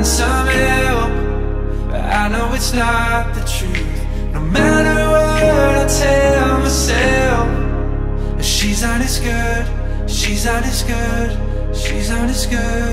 find some help But I know it's not the truth. No matter what I tell myself. She's not as good, she's not as good, she's not as good.